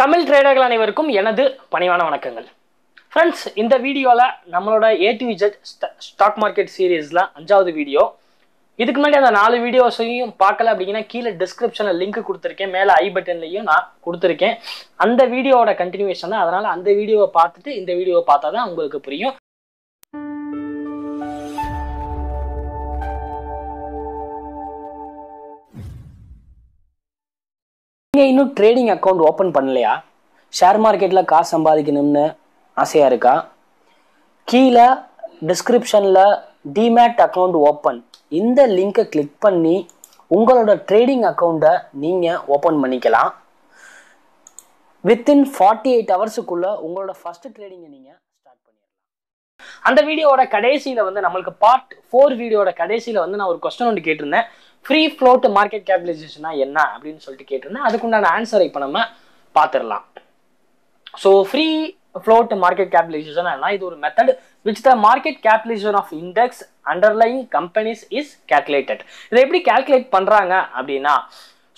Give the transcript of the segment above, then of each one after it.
தமிழ் ட்ரேடர்கள் அனைவருக்கும் எனது பணிவான வணக்கங்கள். ஃப்ரெண்ட்ஸ் இந்த வீடியோவில் நம்மளோட A to Z stock market சீரீஸில் அஞ்சாவது வீடியோ. இதுக்கு முன்னாடி அந்த நாலு வீடியோஸையும் பார்க்கல அப்படிங்கன்னா கீழே டிஸ்கிரிப்ஷனில் லிங்க் கொடுத்துருக்கேன். மேலே ஐ பட்டன்லையும் நான் கொடுத்துருக்கேன். அந்த வீடியோவோட கண்டினியூஷன் தான். அதனால் அந்த வீடியோவை பார்த்துட்டு இந்த வீடியோவை பார்த்தா தான் உங்களுக்கு புரியும். நீங்கள் இன்னும் ட்ரேடிங் அக்கௌண்ட் ஓப்பன் பண்ணலையா? ஷேர் மார்க்கெட்டில் காசு சம்பாதிக்கணும்னு ஆசையாக இருக்கா? கீழே டிஸ்கிரிப்ஷனில் டிமேட் அக்கௌண்ட் ஓப்பன் இந்த லிங்கை கிளிக் பண்ணி உங்களோட ட்ரேடிங் அக்கௌண்ட்டை நீங்கள் ஓப்பன் பண்ணிக்கலாம். வித்தின் ஃபார்ட்டி எயிட் ஹவர்ஸுக்குள்ளே உங்களோட ஃபஸ்ட்டு ட்ரேடிங்கை நீங்கள் ஸ்டார்ட் பண்ணிடலாம். அந்த வீடியோவோட கடைசியில் வந்து நம்மளுக்கு பார்ட் ஃபோர் வீடியோட கடைசியில் வந்து நான் ஒரு கொஸ்டின் ஒன்று கேட்டிருந்தேன். ஃப்ரீ ஃப்ளோட் மார்க்கெட் கேபிடலைசேஷனா என்ன அப்படின்னு சொல்லிட்டு கேட்டிருந்தேன். அதுக்குண்டான ஆன்சரை இப்போ நம்ம பார்த்துடலாம். So free float market capitalisation என்ன இது ஒரு method which the market capitalisation of index underlying companies is calculated இதை எப்படி கேல்குலேட் பண்ணுறாங்க அப்படின்னா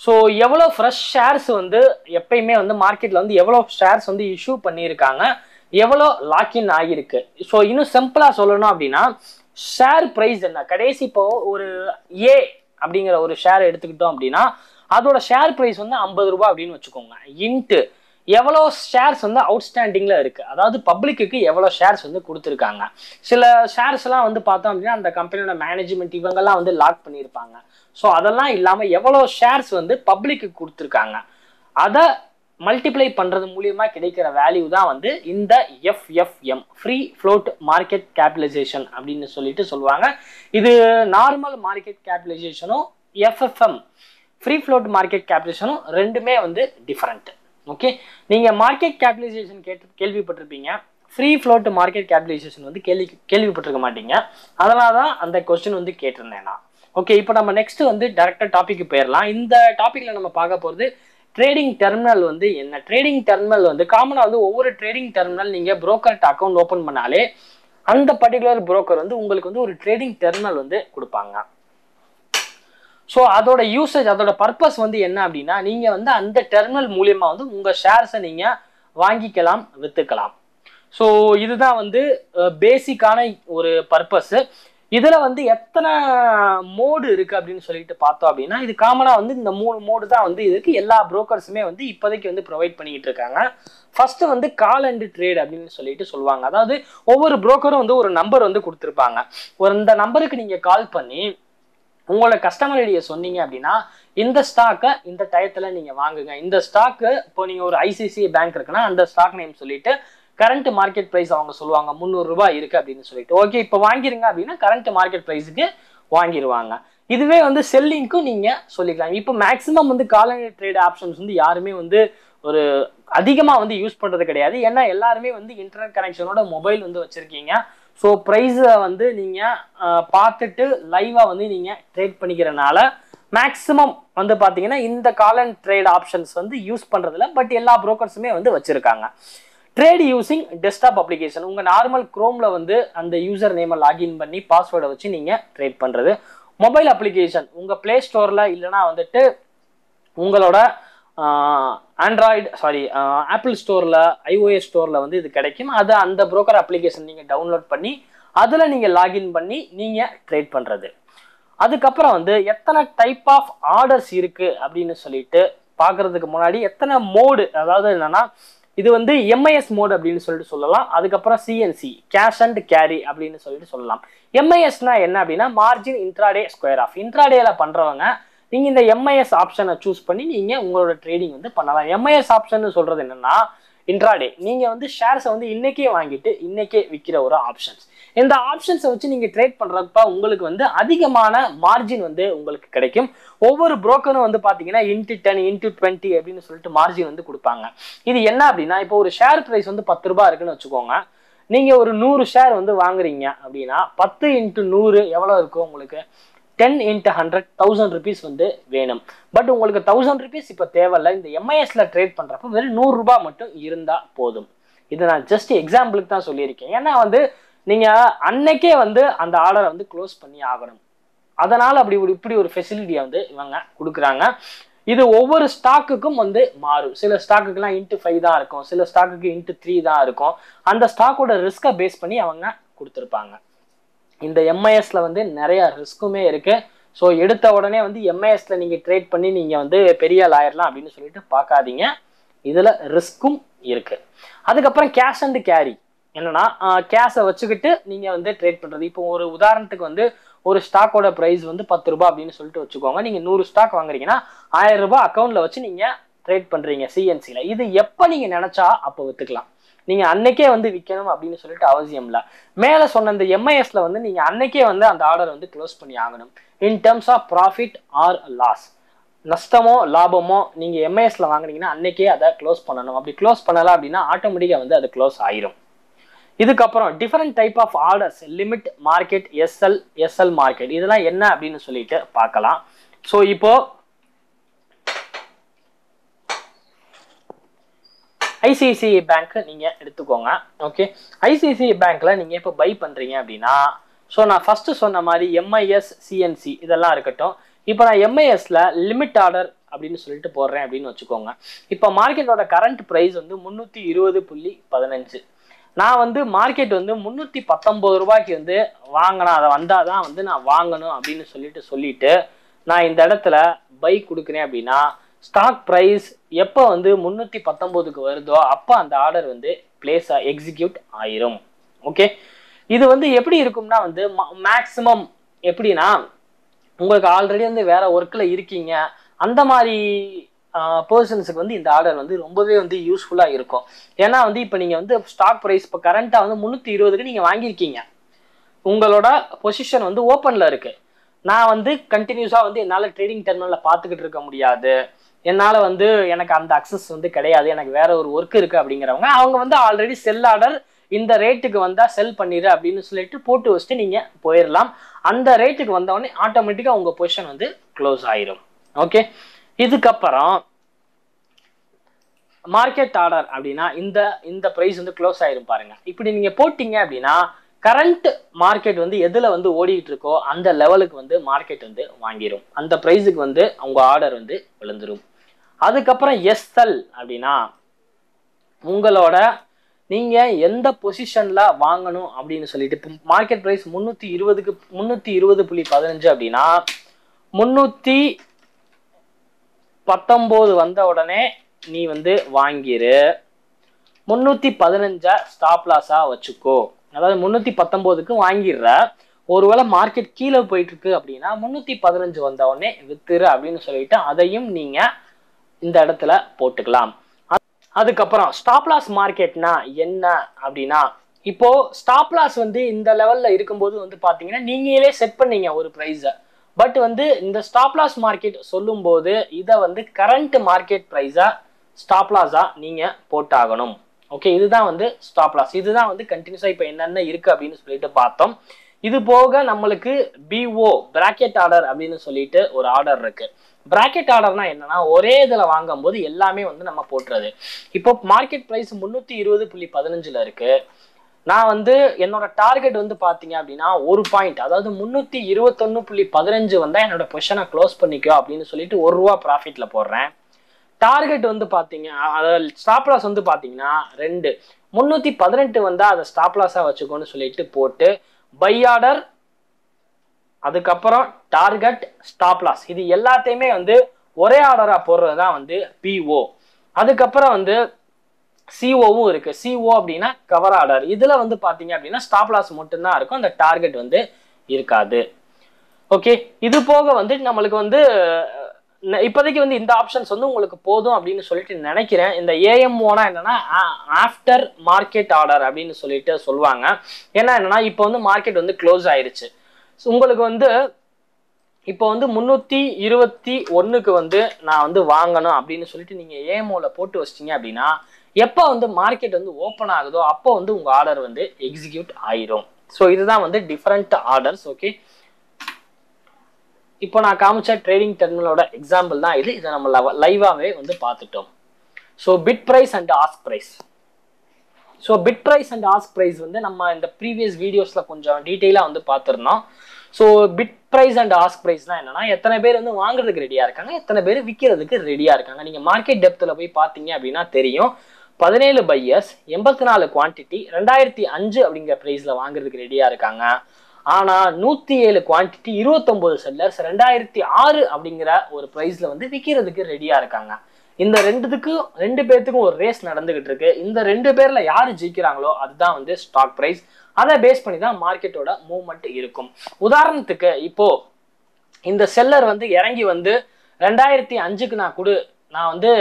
ஸோ எவ்வளோ ஃப்ரெஷ் ஷேர்ஸ் வந்து எப்பயுமே வந்து மார்க்கெட்டில் வந்து எவ்வளோ ஷேர்ஸ் வந்து இஷ்யூ பண்ணியிருக்காங்க எவ்வளோ லாக்இன் ஆகியிருக்கு. ஸோ இன்னும் சிம்பிளாக சொல்லணும் அப்படின்னா ஷேர் ப்ரைஸ் என்ன? கடைசி இப்போ ஒரு ஏ அப்படிங்கிற ஒரு ஷேர் எடுத்துக்கிட்டோம் அப்படின்னா அதோட ஷேர் ப்ரைஸ் வந்து ஐம்பது ரூபாய் அப்படின்னு வச்சுக்கோங்க. இன்ட்டு எவ்வளோ ஷேர்ஸ் வந்து அவுட்ஸ்டாண்டிங்கில் இருக்குது அதாவது பப்ளிக்கு எவ்வளோ ஷேர்ஸ் வந்து கொடுத்துருக்காங்க? சில ஷேர்ஸ்லாம் வந்து பார்த்தோம் அப்படின்னா அந்த கம்பெனியோட மேனேஜ்மெண்ட் இவங்கெல்லாம் வந்து லாக் பண்ணியிருப்பாங்க. ஸோ அதெல்லாம் இல்லாமல் எவ்வளோ ஷேர்ஸ் வந்து பப்ளிக்கு கொடுத்துருக்காங்க? அதை மல்டிப்ளை பண்ணுறது மூலியமாக கிடைக்கிற வேல்யூ தான் வந்து இந்த FFM free float market capitalisation அப்படின்னு சொல்லிட்டு சொல்லுவாங்க. இது நார்மல் மார்க்கெட் கேபிடலைசேஷனும் எஃப்எஃப்எம் ஃப்ரீ ஃப்ளோட் மார்க்கெட் கேபிடலைசேஷனும் ரெண்டுமே வந்து டிஃப்ரெண்ட் ஓகே நீங்கள் மார்க்கெட் கேபிடலைசேஷன் கேட்டு கேள்விப்பட்டிருப்பீங்க. ஃப்ரீ ஃப்ளோட் மார்க்கெட் கேபிடலைசேஷன் வந்து கேள்வி கேள்விப்பட்டிருக்க மாட்டீங்க. அதனால தான் அந்த கொஸ்டின் வந்து கேட்டிருந்தேன் நான். ஓகே இப்போ நம்ம நெக்ஸ்ட் வந்து டேரக்டாக டாபிக் போயிடலாம் இந்த டாப்பிக்கில் நம்ம பார்க்க போகிறது ட்ரேடிங் டெர்மினல் வந்து என்ன? ட்ரேடிங் டெர்மினல் வந்து காமனாக வந்து ஒவ்வொரு ட்ரேடிங் டெர்மினல் நீங்கள் புரோக்கர்ட் அக்கௌண்ட் ஓப்பன் பண்ணாலே அந்த பர்டிகுலர் புரோக்கர் வந்து உங்களுக்கு வந்து ஒரு ட்ரேடிங் டெர்மினல் வந்து கொடுப்பாங்க. ஸோ அதோட யூசேஜ் அதோட பர்பஸ் வந்து என்ன அப்படின்னா நீங்கள் வந்து அந்த டெர்மினல் மூலியமாக வந்து உங்கள் ஷேர்ஸை நீங்கள் வாங்கிக்கலாம் விற்றுக்கலாம் ஸோ இதுதான் வந்து பேசிக்கான ஒரு பர்பஸ்ஸு இதில் வந்து எத்தனை மோடு இருக்குது அப்படின்னு சொல்லிட்டு பார்த்தோம் அப்படின்னா இது காமனாக வந்து இந்த மூணு மோடு தான் வந்து இதுக்கு எல்லா புரோக்கர்ஸுமே வந்து இப்போதைக்கு வந்து ப்ரொவைட் பண்ணிக்கிட்டு இருக்காங்க. ஃபர்ஸ்ட் வந்து கால் அண்ட் ட்ரேட் அப்படின்னு சொல்லிட்டு சொல்லுவாங்க. அதாவது ஒவ்வொரு புரோக்கரும் வந்து ஒரு நம்பர் வந்து கொடுத்துருப்பாங்க. ஒரு இந்த நம்பருக்கு நீங்கள் கால் பண்ணி உங்களோட கஸ்டமர் ஐடியை சொன்னீங்க அப்படின்னா இந்த ஸ்டாக்கை இந்த டயத்தில் நீங்கள் வாங்குங்க. இந்த ஸ்டாக்கு இப்போ நீங்கள் ஒரு ஐசிசி பேங்க் இருக்குன்னா அந்த ஸ்டாக் நேம் சொல்லிட்டு கரண்ட் மார்க்கெட் ப்ரைஸ் அவங்க சொல்லுவாங்க முந்நூறுரூபா இருக்குது அப்படின்னு சொல்லிட்டு. ஓகே இப்போ வாங்கிருங்க அப்படின்னா கரண்ட் மார்க்கெட் ப்ரைஸுக்கு வாங்கிடுவாங்க இதுவே வந்து செல்லிங்க்கும் நீங்கள் சொல்லிக்கலாம். இப்போ மேக்ஸிமம் வந்து காலநிலை ட்ரேட் ஆப்ஷன்ஸ் வந்து யாருமே வந்து ஒரு அதிகமாக வந்து யூஸ் பண்ணுறது கிடையாது. ஏன்னா எல்லாருமே வந்து இன்டர்நெட் கனெக்ஷனோட மொபைல் வந்து வச்சுருக்கீங்க. ஸோ ப்ரைஸை வந்து நீங்கள் பார்த்துட்டு லைவாக வந்து நீங்கள் ட்ரேட் பண்ணிக்கிறனால மேக்ஸிமம் வந்து பார்த்தீங்கன்னா இந்த காலன் ட்ரேட் ஆப்ஷன்ஸ் வந்து யூஸ் பண்ணுறதில்ல பட் எல்லா ப்ரோக்கர்ஸுமே வந்து வச்சுருக்காங்க. ட்ரேட் யூஸிங் டெஸ்க்டாப் அப்ளிகேஷன் உங்கள் நார்மல் க்ரோமில் வந்து அந்த யூசர் நேமை லாகின் பண்ணி பாஸ்வேர்டை வச்சு நீங்கள் ட்ரேட் பண்ணுறது மொபைல் அப்ளிகேஷன் உங்கள் ப்ளே ஸ்டோரில் இல்லைனா வந்துட்டு உங்களோட ஆண்ட்ராய்டு சாரி ஆப்பிள் ஸ்டோரில் ஐஓஎஸ் ஸ்டோரில் வந்து இது கிடைக்கும். அதை அந்த ப்ரோக்கர் அப்ளிகேஷன் நீங்கள் டவுன்லோட் பண்ணி அதில் நீங்கள் லாகின் பண்ணி நீங்கள் ட்ரேட் பண்ணுறது அதுக்கப்புறம் வந்து எத்தனை டைப் ஆஃப் ஆர்டர்ஸ் இருக்குது அப்படின்னு சொல்லிட்டு பார்க்குறதுக்கு முன்னாடி எத்தனை மோடு அதாவது என்னென்னா இது வந்து எம்ஐஎஸ் மோட் அப்படின்னு சொல்லிட்டு சொல்லலாம். அதுக்கப்புறம் சிஎன்சி கேஷ் அண்ட் கேரி அப்படின்னு சொல்லிட்டு சொல்லலாம். எம்ஐஎஸ்னா என்ன அப்படின்னா மார்ஜின் இன்ட்ராடே ஸ்கொயர் ஆஃப் இன்ட்ராடேல பண்ணுறவங்க நீங்கள் இந்த எம்ஐஎஸ் ஆப்ஷனை சூஸ் பண்ணி நீங்கள் உங்களோட ட்ரேடிங் வந்து பண்ணலாம். எம்ஐஎஸ் ஆப்ஷன் சொல்கிறது என்னென்னா இன்ட்ராடே நீங்கள் வந்து ஷேர்ஸை வந்து இன்றைக்கே வாங்கிட்டு இன்றைக்கே விற்கிற ஒரு ஆப்ஷன்ஸ் இந்த ஆப்ஷன்ஸை வச்சு நீங்கள் ட்ரேட் பண்ணுறப்ப உங்களுக்கு வந்து அதிகமான மார்ஜின் வந்து உங்களுக்கு கிடைக்கும். ஒவ்வொரு புரோக்கரும் வந்து பார்த்தீங்கன்னா இன்ட்டு டென் இன்ட்டு டுவெண்ட்டி அப்படின்னு சொல்லிட்டு மார்ஜின் வந்து கொடுப்பாங்க. இது என்ன அப்படின்னா இப்போ ஒரு ஷேர் ப்ரைஸ் வந்து பத்து ரூபாய் இருக்குன்னு வச்சுக்கோங்க. நீங்கள் ஒரு நூறு ஷேர் வந்து வாங்குறீங்க அப்படின்னா பத்து இன்ட்டு நூறு எவ்வளோ இருக்கும் உங்களுக்கு ten into hundred thousand rupees வந்து வேணும். பட் உங்களுக்கு தௌசண்ட் ருபீஸ் இப்போ தேவையில்ல. இந்த எம்ஐஎஸ்ல ட்ரேட் பண்ணுறப்ப வெறும் நூறுரூபா மட்டும் இருந்தால் போதும். இது நான் ஜஸ்ட் எக்ஸாம்பிளுக்கு தான் சொல்லியிருக்கேன். ஏன்னா வந்து நீங்கள் அன்னைக்கே வந்து அந்த ஆர்டரை வந்து க்ளோஸ் பண்ணி ஆகணும். அதனால் அப்படி ஒரு இப்படி ஒரு ஃபெசிலிட்டியை வந்து இவங்க கொடுக்குறாங்க. இது ஒவ்வொரு ஸ்டாக்குக்கும் வந்து மாறும் சில ஸ்டாக்குக்குலாம் இன்ட்டு ஃபைவ் தான் இருக்கும். சில ஸ்டாக்குக்கு இன்ட்டு த்ரீ தான் இருக்கும். அந்த ஸ்டாக்கோட ரிஸ்க்கை பேஸ் பண்ணி அவங்க கொடுத்துருப்பாங்க. இந்த எம்ஐஎஸ்ல வந்து நிறைய ரிஸ்க்குமே இருக்கு. ஸோ எடுத்த உடனே வந்து எம்ஐஎஸ்ல நீங்க ட்ரேட் பண்ணி நீங்க வந்து பெரிய லாயர்லாம் அப்படின்னு சொல்லிட்டு பார்க்காதீங்க. இதுல ரிஸ்க்கும் இருக்கு. அதுக்கப்புறம் கேஷ் அண்ட் கேரி என்னன்னா கேஷை வச்சுக்கிட்டு நீங்க வந்து ட்ரேட் பண்றது. இப்போ ஒரு உதாரணத்துக்கு வந்து ஒரு ஸ்டாக்கோட ப்ரைஸ் வந்து பத்து ரூபாய் அப்படின்னு சொல்லிட்டு வச்சுக்கோங்க. நீங்க நூறு ஸ்டாக் வாங்குறீங்கன்னா ஆயிரம் ரூபாய் அக்கௌண்ட்ல வச்சு நீங்க ட்ரேட் பண்றீங்க சிஎன்சில இது எப்போ நீங்க நினைச்சா அப்போ வித்துக்கலாம். நீங்க அன்னைக்கே வந்து விற்கணும் அப்படின்னு சொல்லிட்டு அவசியம் இல்லை. மேலே சொன்ன இந்த எம்ஐஎஸ்ல வந்து நீங்க அன்னைக்கே வந்து அந்த ஆர்டர் வந்து க்ளோஸ் பண்ணி ஆகணும். In terms of profit or loss நஷ்டமோ லாபமோ நீங்க எம்ஐஎஸ்ல வாங்குனீங்கன்னா அன்னைக்கே அதை க்ளோஸ் பண்ணணும். அப்படி க்ளோஸ் பண்ணல அப்படின்னா ஆட்டோமேட்டிக்கா வந்து அது க்ளோஸ் ஆயிரும். இதுக்கப்புறம் different type of orders limit market SL SL market இதெல்லாம் என்ன அப்படின்னு சொல்லிட்டு பார்க்கலாம். ஸோ இப்போ ஐசிஐசிஐ பேங்க் நீங்க எடுத்துக்கோங்க. ஓகே ஐசிஐசிஐ பேங்க்ல நீங்க இப்போ பை பண்றீங்க அப்படின்னா ஸோ நான் ஃபர்ஸ்ட் சொன்ன மாதிரி எம்ஐஎஸ் சிஎன்சி இதெல்லாம் இருக்கட்டும். இப்போ நான் எம்ஐஎஸ்ல லிமிட் ஆர்டர் அப்படின்னு சொல்லிட்டு போடுறேன் அப்படின்னு வச்சுக்கோங்க. இப்போ மார்க்கெட்டோட கரண்ட் ப்ரைஸ் வந்து முந்நூற்றி இருபது புள்ளி பதினஞ்சு. நான் வந்து மார்க்கெட் வந்து முந்நூற்றி பத்தொம்போது ரூபாய்க்கு வந்து வாங்கினா அதை வந்தால் தான் வந்து நான் வாங்கணும் அப்படின்னு சொல்லிட்டு சொல்லிட்டு நான் இந்த இடத்துல பை கொடுக்குறேன் அப்படின்னா ஸ்டாக் ப்ரைஸ் எப்போ வந்து முந்நூற்றி பத்தொம்போதுக்கு வருதோ அப்போ அந்த ஆர்டர் வந்து பிளேஸ் எக்ஸிக்யூட் ஆயிரும். ஓகே இது வந்து எப்படி இருக்கும்னா வந்து மேக்ஸிமம் எப்படின்னா உங்களுக்கு ஆல்ரெடி வந்து வேற ஒர்க்கில் இருக்கீங்க. அந்த மாதிரி பர்சன்ஸுக்கு வந்து இந்த ஆர்டர் வந்து ரொம்பவே வந்து யூஸ்ஃபுல்லாக இருக்கும். ஏன்னா வந்து இப்போ நீங்கள் வந்து ஸ்டாக் ப்ரைஸ் இப்போ கரண்ட்டாக வந்து முந்நூற்றி இருபதுக்கு நீங்கள் வாங்கியிருக்கீங்க. உங்களோட பொசிஷன் வந்து ஓப்பனில் இருக்குது நான் வந்து கண்டினியூஸாக வந்து என்னால் ட்ரேடிங் டெர்மினலில் பார்த்துக்கிட்டு இருக்க முடியாது. என்னால் வந்து எனக்கு அந்த அக்சஸ் வந்து கிடையாது. எனக்கு வேற ஒரு ஒர்க் இருக்குது அப்படிங்கிறவங்க அவங்க வந்து ஆல்ரெடி செல் ஆர்டர் இந்த ரேட்டுக்கு வந்தால் செல் பண்ணிடு அப்படின்னு சொல்லிட்டு போட்டு வச்சுட்டு நீங்கள் போயிடலாம் அந்த ரேட்டுக்கு வந்தவொடனே ஆட்டோமேட்டிக்காக உங்கள் பொசிஷன் வந்து க்ளோஸ் ஆயிரும். ஓகே இதுக்கப்புறம் மார்க்கெட் ஆர்டர் அப்படின்னா இந்த இந்த ப்ரைஸ் வந்து க்ளோஸ் ஆயிரும் பாருங்க. இப்படி நீங்க போட்டீங்க அப்படின்னா கரண்ட் மார்க்கெட் வந்து எதுல வந்து ஓடிட்டு இருக்கோ அந்த லெவலுக்கு வந்து மார்க்கெட் வந்து வாங்கிரும். அந்த ப்ரைஸுக்கு வந்து அவங்க ஆர்டர் வந்து விழுந்துரும். அதுக்கப்புறம் எஸ்எல் அப்படின்னா உங்களோட நீங்க எந்த பொசிஷன்ல வாங்கணும் அப்படின்னு சொல்லிட்டு இப்போ மார்க்கெட் ப்ரைஸ் முந்நூற்றி இருபதுக்கு முந்நூற்றி இருபது புள்ளி பதினஞ்சு அப்படின்னா முந்நூற்றி பத்தொம்போது வந்த உடனே நீ வந்து வாங்கிரு. முந்நூற்றி பதினஞ்சா ஸ்டாப் லாஸாக வச்சுக்கோ. அதாவது முந்நூற்றி பத்தொம்போதுக்கு வாங்கிடுற. ஒருவேளை மார்க்கெட் கீழே போயிட்டு இருக்கு அப்படின்னா முந்நூற்றி பதினஞ்சு வந்த உடனே வித்துரு அப்படின்னு சொல்லிட்டு அதையும் நீங்கள் இந்த இடத்துல போட்டுக்கலாம். அதுக்கப்புறம் ஸ்டாப் லாஸ் மார்க்கெட்னா என்ன அப்படின்னா இப்போ ஸ்டாப் லாஸ் வந்து இந்த லெவல்ல இருக்கும்போது வந்து பாத்தீங்கன்னா நீங்களே செட் பண்ணீங்க ஒரு ப்ரைஸை பட் வந்து இந்த ஸ்டாப் லாஸ் மார்க்கெட் சொல்லும்போது இதை வந்து கரண்ட் மார்க்கெட் ப்ரைஸா ஸ்டாப் லாஸா நீங்க போட்டாகணும். ஓகே இதுதான் வந்து ஸ்டாப் லாஸ் இதுதான் வந்து கண்டினியூஸா இப்போ என்னென்ன இருக்கு அப்படின்னு சொல்லிட்டு பார்த்தோம். இது போக நம்மளுக்கு பிஓ பிராக்கெட் ஆர்டர் அப்படின்னு சொல்லிட்டு ஒரு ஆர்டர் இருக்கு. பிராக்கெட் ஆர்டர்னா என்னன்னா ஒரே இதில் வாங்கும்போது எல்லாமே வந்து நம்ம போட்டுறது. இப்போ மார்க்கெட் ப்ரைஸ் முந்நூற்றி இருபது புள்ளி பதினஞ்சில் இருக்கு. நான் வந்து என்னோட டார்கெட் வந்து பார்த்தீங்க அப்படின்னா ஒரு பாயிண்ட் அதாவது முந்நூற்றி இருபத்தொன்று புள்ளி பதினஞ்சு வந்தால் என்னோட பொசிஷனை க்ளோஸ் பண்ணிக்கோ அப்படின்னு சொல்லிட்டு ஒரு ரூபா ப்ராஃபிட்டில் போடுறேன். டார்கெட் வந்து பார்த்தீங்க அதாவது ஸ்டாப் லாஸ் வந்து பார்த்தீங்கன்னா ரெண்டு. முந்நூற்றி பதினெட்டு வந்தால் அதை ஸ்டாப் லாஸாக வச்சுக்கோன்னு சொல்லிட்டு போட்டு பை ஆர்டர் அதுக்கப்புறம் டார்கெட் ஸ்டாப் லாஸ் இது எல்லாத்தையுமே வந்து ஒரே ஆர்டராக போடுறது தான் வந்து பிஓ அதுக்கப்புறம் வந்து சிஓவும் இருக்கு. சிஓ அப்படின்னா கவர் ஆர்டர் இதுல வந்து பாத்தீங்க அப்படின்னா ஸ்டாப் லாஸ் மட்டும்தான் இருக்கும். அந்த டார்கெட் வந்து இருக்காது. ஓகே இது போக வந்து நம்மளுக்கு வந்து இப்போதைக்கு வந்து இந்த ஆப்ஷன்ஸ் வந்து உங்களுக்கு போதும் அப்படின்னு சொல்லிட்டு நினைக்கிறேன். இந்த ஏஎம்ஓனா என்னன்னா ஆஃப்டர் மார்க்கெட் ஆர்டர் அப்படின்னு சொல்லிட்டு சொல்லுவாங்க. ஏன்னா என்னன்னா இப்போ வந்து மார்க்கெட் வந்து க்ளோஸ் ஆயிருச்சு. உங்களுக்கு வந்து இப்போ வந்து முந்நூற்றி இருபத்தி ஒன்றுக்கு வந்து நான் வந்து வாங்கணும் அப்படின்னு சொல்லிட்டு நீங்கள் ஏஎம்ஓவில் போட்டு வச்சிட்டீங்க அப்படின்னா எப்போ வந்து மார்க்கெட் வந்து ஓப்பன் ஆகுதோ அப்போ வந்து உங்கள் ஆர்டர் வந்து எக்ஸிக்யூட் ஆயிரும். ஸோ இதுதான் வந்து டிஃப்ரெண்ட் ஆர்டர்ஸ் ஓகே இப்போ நான் காமிச்ச ட்ரேடிங் டெர்மினலோட எக்ஸாம்பிள் தான் இது. இதை நம்ம லைவாகவே வந்து பார்த்துட்டோம். So bid price and ask price so bid price and ask price வந்து நம்ம இந்த ப்ரீவியஸ் வீடியோஸில் கொஞ்சம் டீட்டெயிலாக வந்து பார்த்துருந்தோம். So bid price and ask ப்ரைஸ்லாம் என்னன்னா எத்தனை பேர் வந்து வாங்குறதுக்கு ரெடியாக இருக்காங்க எத்தனை பேர் விற்கிறதுக்கு ரெடியாக இருக்காங்க. நீங்கள் மார்க்கெட் டெப்த்தில் போய் பார்த்தீங்க அப்படின்னா தெரியும். பதினேழு பையர்ஸ் எண்பத்தி நாலு குவான்டிட்டி ரெண்டாயிரத்தி அஞ்சு அப்படிங்கிற ப்ரைஸில் வாங்குறதுக்கு ரெடியாக இருக்காங்க. ஆனால் நூற்றி ஏழு குவான்டிட்டி இருபத்தொம்போது செல்லர்ஸ் ரெண்டாயிரத்தி ஆறு அப்படிங்கிற ஒரு ப்ரைஸில் வந்து விற்கிறதுக்கு ரெடியாக இருக்காங்க. இந்த ரெண்டுத்துக்கும் ரெண்டு பேர்த்துக்கும் ஒரு ரேஸ் நடந்துகிட்டு இருக்கு. இந்த ரெண்டு பேர்ல யார் ஜெயிக்கிறாங்களோ அதுதான் வந்து ஸ்டாக் ப்ரைஸ் அதை பேஸ் பண்ணி தான் மார்க்கெட்டோட மூவ்மெண்ட் இருக்கும். உதாரணத்துக்கு இப்போ இந்த செல்லர் வந்து இறங்கி வந்து ரெண்டாயிரத்தி அஞ்சுக்கு நான் கொடு நான் வந்து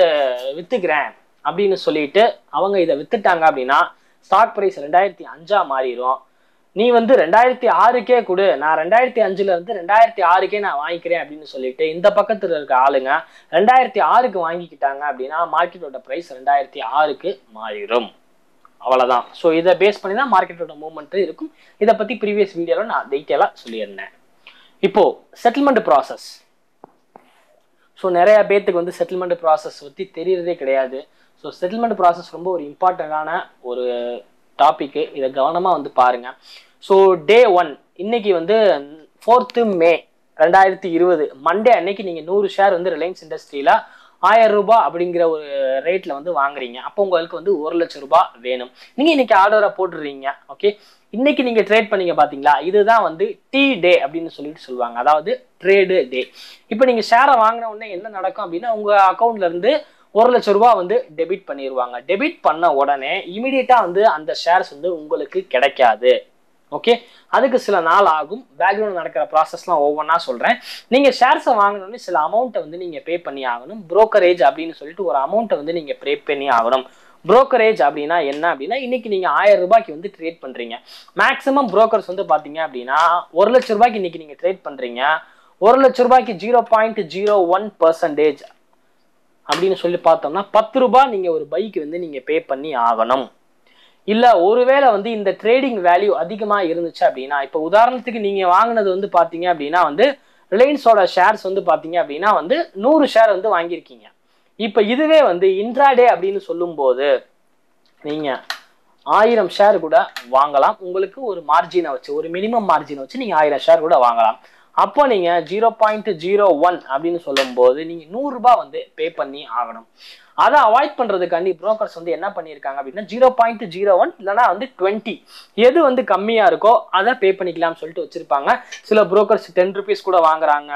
வித்துக்கிறேன். அப்படின்னு சொல்லிட்டு அவங்க இதை வித்துட்டாங்க அப்படின்னா ஸ்டாக் ப்ரைஸ் ரெண்டாயிரத்தி அஞ்சா மாறிடும். நீ வந்து ரெண்டாயிரத்தி ஆறுக்கே கொடு. நான் ரெண்டாயிரத்தி அஞ்சுல இருந்து ரெண்டாயிரத்தி ஆறுக்கே நான் வாங்கிக்கிறேன் அப்படின்னு சொல்லிட்டு இந்த பக்கத்துல இருக்க ஆளுங்க ரெண்டாயிரத்தி ஆறுக்கு வாங்கிக்கிட்டாங்க அப்படின்னா மார்க்கெட்டோட ப்ரைஸ் ரெண்டாயிரத்தி ஆறுக்கு மாறிடும். அவ்வளவுதான். ஸோ இதை பேஸ் பண்ணி தான் மார்க்கெட்டோட மூவ்மெண்ட் இருக்கும். இதை பத்தி ப்ரீவியஸ் வீடியோல நான் டீட்டெயிலாக சொல்லியிருந்தேன். இப்போ செட்டில்மெண்ட் ப்ராசஸ் ஸோ நிறைய பேர்த்துக்கு வந்து செட்டில்மெண்ட் ப்ராசஸ் பற்றி தெரியறதே கிடையாது. ஸோ செட்டில்மெண்ட் ப்ராசஸ் ரொம்ப ஒரு இம்பார்ட்டண்டான ஒரு டாப்பிக்கு இதை கவனமாக வந்து பாருங்கள் ஸோ டே ஒன் இன்னைக்கு வந்து ஃபோர்த்து மே ரெண்டாயிரத்தி இருபது மண்டே அன்னைக்கு நீங்கள் நூறு ஷேர் வந்து ரிலையன்ஸ் இண்டஸ்ட்ரியில் ஆயிரம் ரூபாய் அப்படிங்கிற ஒரு ரேட்டில் வந்து வாங்குறீங்க. அப்போ உங்களுக்கு வந்து ஒரு லட்சம் ரூபாய் வேணும். நீங்கள் இன்னைக்கு ஆர்டரை போட்டுடுறீங்க ஓகே இன்னைக்கு நீங்கள் ட்ரேட் பண்ணீங்க பார்த்தீங்களா இதுதான் வந்து டி டே அப்படின்னு சொல்லிட்டு சொல்லுவாங்க. அதாவது ட்ரேடு டே இப்போ நீங்கள் ஷேரை வாங்கின உடனே என்ன நடக்கும் அப்படின்னா உங்கள் அக்கௌண்ட்லேருந்து ஒரு லட்சம் ரூபாய் வந்து டெபிட் பண்ணிடுவாங்க டெபிட் பண்ண உடனே இமிடியேட்டா வந்து அந்த ஷேர்ஸ் வந்து உங்களுக்கு கிடைக்காது. ஓகே அதுக்கு சில நாள் ஆகும். பேக்ரவுண்ட் நடக்கிற ப்ராசஸ்லாம் ஒவ்வொன்றா சொல்கிறேன் நீங்கள் ஷேர்ஸை வாங்கணும்னு சில அமௌண்ட்டை வந்து நீங்கள் பே பண்ணி ஆகணும். ப்ரோக்கரேஜ் அப்படின்னு சொல்லிட்டு ஒரு அமௌண்ட்டை வந்து நீங்கள் பே பண்ணி ஆகணும். ப்ரோக்கரேஜ் அப்படின்னா என்ன அப்படின்னா இன்னைக்கு நீங்கள் ஆயிரம் ரூபாய்க்கு வந்து ட்ரேட் பண்ணுறீங்க மேக்ஸிமம் ப்ரோக்கர்ஸ் வந்து பார்த்தீங்க அப்படின்னா ஒரு லட்ச ரூபாய்க்கு இன்னைக்கு நீங்கள் ட்ரேட் பண்ணுறீங்க ஒரு லட்ச ரூபாய்க்கு zero point zero one percentage அப்படின்னு சொல்லி பார்த்தோம்னா பத்து ரூபாய் நீங்கள் ஒரு பைக்கு வந்து நீங்கள் பே பண்ணி ஆகணும். இல்லை ஒருவேளை வந்து இந்த ட்ரேடிங் வேல்யூ அதிகமாக இருந்துச்சு அப்படின்னா இப்போ உதாரணத்துக்கு நீங்கள் வாங்கினது வந்து பார்த்தீங்க அப்படின்னா வந்து ரிலையன்ஸோட ஷேர்ஸ் வந்து பார்த்தீங்க அப்படின்னா வந்து நூறு ஷேர் வந்து வாங்கியிருக்கீங்க. இப்போ இதுவே வந்து இன்ட்ராடே அப்படின்னு சொல்லும்போது நீங்கள் ஆயிரம் ஷேர் கூட வாங்கலாம். உங்களுக்கு ஒரு மார்ஜினை வச்சு ஒரு மினிமம் மார்ஜினை வச்சு நீங்கள் ஆயிரம் ஷேர் கூட வாங்கலாம். அப்போ நீங்கள் ஜீரோ பாயிண்ட் ஜீரோ ஒன் அப்படின்னு சொல்லும்போது நீங்கள் நூறுரூபா வந்து பே பண்ணி ஆகணும். அதை அவாய்ட் பண்ணுறதுக்காண்டி புரோக்கர்ஸ் வந்து என்ன பண்ணியிருக்காங்க அப்படின்னா ஜீரோ பாயிண்ட் ஜீரோ ஒன் இல்லைனா வந்து டுவெண்ட்டி எது வந்து கம்மியாக இருக்கோ அதை பே பண்ணிக்கலாம்னு சொல்லிட்டு வச்சுருப்பாங்க. சில புரோக்கர்ஸ் டென் ருபீஸ் கூட வாங்குறாங்க.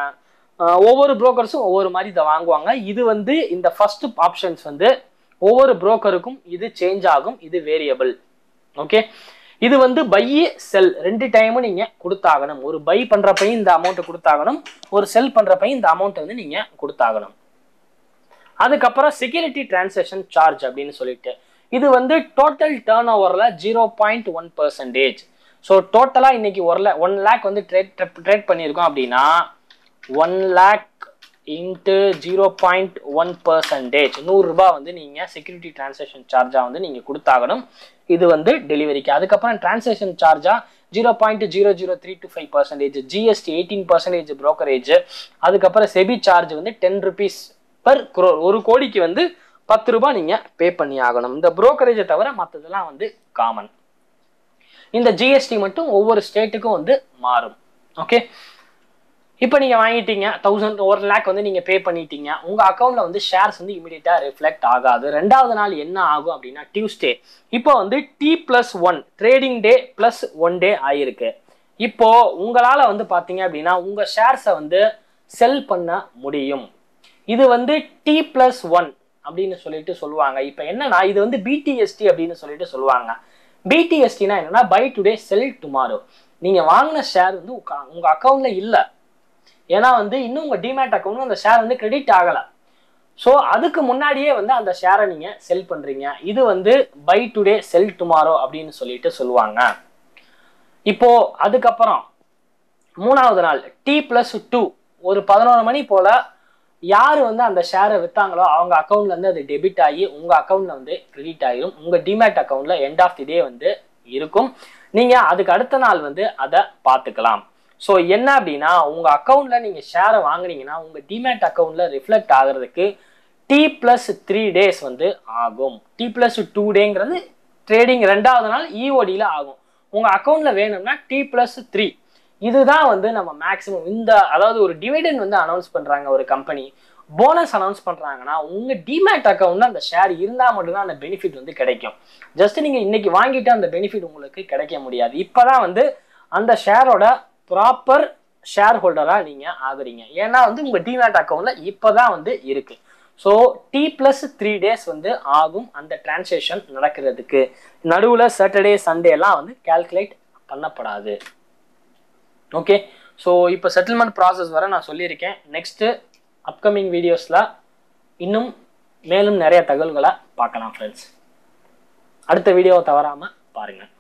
ஒவ்வொரு புரோக்கர்ஸும் ஒவ்வொரு மாதிரி இதை வாங்குவாங்க. இது வந்து இந்த ஃபர்ஸ்ட் ஆப்ஷன்ஸ் வந்து ஒவ்வொரு புரோக்கருக்கும் இது சேஞ்ச் ஆகும் இது வேரியபிள் ஓகே இது வந்து பை செல் ரெண்டு டைமும் நீங்கள் கொடுத்தாகணும். ஒரு பை பண்ணுறப்பையும் இந்த அமௌண்ட்டை கொடுத்தாகணும். ஒரு செல் பண்ணுறப்பையும் இந்த அமௌண்ட்டை வந்து நீங்கள் கொடுத்தாகணும். அதுக்கப்புறம் செக்யூரிட்டி டிரான்சாக்ஷன் சார்ஜ் அப்படின்னு சொல்லிட்டு. இது வந்து டோட்டல் டேர்ன் ஓவரில் zero point one percentage so டோட்டலாக இன்னைக்கு ஒரு லே ஒன் லேக் வந்து ட்ரேட் ட்ரேட் பண்ணியிருக்கோம் அப்படின்னா one lakh into zero point one percentage நூறுரூபா வந்து நீங்கள் செக்யூரிட்டி டிரான்சாக்ஷன் சார்ஜாக வந்து நீங்கள் கொடுத்தாகணும். இது வந்து டெலிவரிக்கு அதுக்கப்புறம் transaction சார்ஜாக zero point zero zero three to five percentage GST eighteen percentage brokerage அதுக்கப்புறம் செபி சார்ஜ் வந்து டென் ருபீஸ் பர் குரோ ஒரு கோடிக்கு வந்து பத்து ரூபாய் நீங்கள் பே பண்ணி ஆகணும். இந்த ப்ரோக்கரேஜை தவிர மற்றதெல்லாம் வந்து காமன் இந்த ஜிஎஸ்டி மட்டும் ஒவ்வொரு ஸ்டேட்டுக்கும் வந்து மாறும். ஓகே இப்போ நீங்கள் வாங்கிட்டீங்க தௌசண்ட் ஒரு லேக் வந்து நீங்கள் பே பண்ணிட்டீங்க. உங்கள் அக்கௌண்ட்டில் வந்து ஷேர்ஸ் வந்து இமீடியட்டாக ரிஃப்ளெக்ட் ஆகாது. ரெண்டாவது நாள் என்ன ஆகும் அப்படின்னா டியூஸ்டே இப்போ வந்து T plus one trading day plus one day ஆகிருக்கு இப்போது உங்களால் வந்து பார்த்தீங்க அப்படின்னா உங்கள் ஷேர்ஸை வந்து செல் பண்ண முடியும். இது வந்து டி ப்ளஸ் ஒன் அப்படின்னு சொல்லிட்டு சொல்லுவாங்க. இப்போ என்னன்னா இது வந்து பிடிஎஸ்டி அப்படின்னு சொல்லிட்டு சொல்லுவாங்க. பிடிஎஸ்டினா என்னன்னா பை டுடே செல் டுமாரோ நீங்கள் வாங்கின ஷேர் வந்து உங்கள் அக்கௌண்ட்டில் இல்லை. ஏன்னா வந்து இன்னும் உங்கள் டிமேட் அக்கௌண்ட் அந்த ஷேர் வந்து கிரெடிட் ஆகலை. ஸோ அதுக்கு முன்னாடியே வந்து அந்த ஷேரை நீங்கள் செல் பண்ணுறீங்க இது வந்து பை டுடே செல் டுமாரோ அப்படின்னு சொல்லிட்டு சொல்லுவாங்க. இப்போ அதுக்கப்புறம் மூணாவது நாள் டி ப்ளஸ் டூ ஒரு பதினோரு மணி போல் யார் வந்து அந்த ஷேரை விற்றாங்களோ அவங்க அக்கௌண்ட்லேருந்து அது டெபிட் ஆகி உங்கள் அக்கௌண்ட்டில் வந்து கிரெடிட் ஆகிடும் உங்கள் டிமேட் அக்கௌண்ட்டில் எண்ட் ஆஃப் தி டே வந்து இருக்கும். நீங்கள் அதுக்கு அடுத்த நாள் வந்து அதை பார்த்துக்கலாம். ஸோ என்ன அப்படின்னா உங்கள் அக்கௌண்ட்டில் நீங்கள் ஷேரை வாங்குனீங்கன்னா உங்கள் டிமேட் அக்கௌண்ட்டில் ரிஃப்ளெக்ட் ஆகிறதுக்கு டி ப்ளஸ் த்ரீ டேஸ் வந்து ஆகும். டி ப்ளஸ் டூ டேங்கிறது ட்ரேடிங் ரெண்டாவது நாள் இஓடியில் ஆகும். உங்கள் அக்கௌண்ட்டில் வேணும்னா டி ப்ளஸ் த்ரீ இதுதான் வந்து நம்ம மேக்ஸிமம் இந்த அதாவது ஒரு டிவிடெண்ட் வந்து அனௌன்ஸ் பண்ணுறாங்க ஒரு கம்பெனி போனஸ் அனௌன்ஸ் பண்ணுறாங்கன்னா உங்கள் டிமேட் அக்கௌண்ட்டில் அந்த ஷேர் இருந்தால் மட்டும்தான் அந்த பெனிஃபிட் வந்து கிடைக்கும். ஜஸ்ட் நீங்கள் இன்னைக்கு வாங்கிட்டு அந்த பெனிஃபிட் உங்களுக்கு கிடைக்க முடியாது. இப்போ தான் வந்து அந்த ஷேரோட ப்ராப்பர் ஷேர் ஹோல்டராக நீங்கள் ஆகுறீங்க. ஏன்னா வந்து உங்கள் டிமேட் இப்போ தான் வந்து இருக்குது so T plus three days வந்து ஆகும் அந்த டிரான்சேக்ஷன் நடக்கிறதுக்கு. நடுவில் சாட்டர்டே சண்டே எல்லாம் வந்து கால்குலேட் பண்ணப்படாது. ஓகே ஸோ இப்போ செட்டில்மெண்ட் ப்ராசஸ் வர நான் சொல்லியிருக்கேன். நெக்ஸ்ட்டு அப்கமிங் வீடியோஸில் இன்னும் மேலும் நிறைய தகவல்களை பார்க்கலாம் ஃப்ரெண்ட்ஸ் அடுத்த வீடியோவை தவறாமல் பாருங்கள்